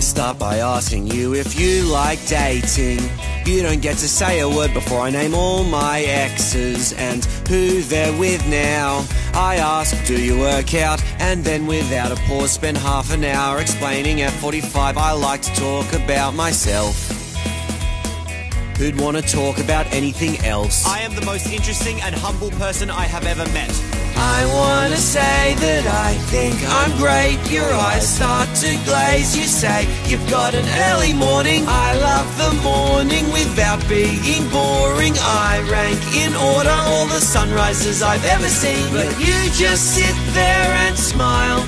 start by asking you if you like dating. You don't get to say a word before I name all my exes and who they're with now. I ask, do you work out? And then without a pause, spend half an hour explaining at 45 I like to talk about myself. Who'd want to talk about anything else? I am the most interesting and humble person I have ever met. I wanna say that I think I'm great. Your eyes start to glaze. You say you've got an early morning. I love the morning without being boring. I rank in order all the sunrises I've ever seen. But you just sit there and smile.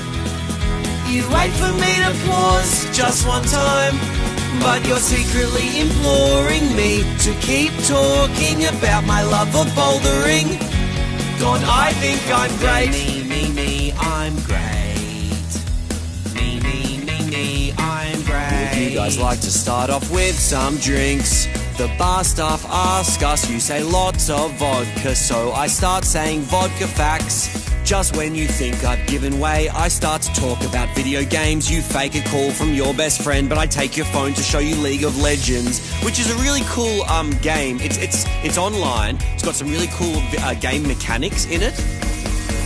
You wait for me to pause just one time. But you're secretly imploring me to keep talking about my love of bouldering. I think I'm great. Me, me, me, I'm great. Me, me, me, me, I'm great. Would you guys like to start off with some drinks? The bar staff ask us, you say lots of vodka, so I start saying vodka facts. Just when you think I've given way, I start to talk about video games. You fake a call from your best friend, but I take your phone to show you League of Legends, which is a really cool um, game. It's it's it's online. It's got some really cool uh, game mechanics in it.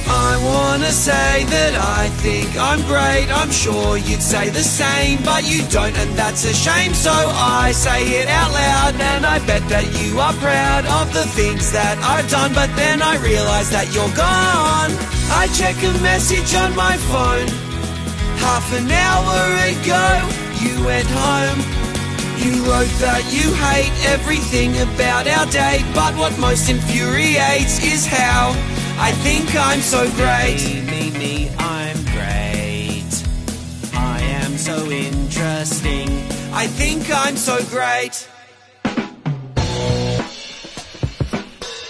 I wanna say that I think I'm great. I'm sure you'd say the same, but you don't, and that's a shame. So I say it out loud, and I bet that you are proud of the things that I've done. But then I realize that you're gone. I check a message on my phone. Half an hour ago, you went home. You wrote that you hate everything about our date, but what most infuriates is how I think I'm so great. Me, me, me, I'm great. I am so interesting. I think I'm so great.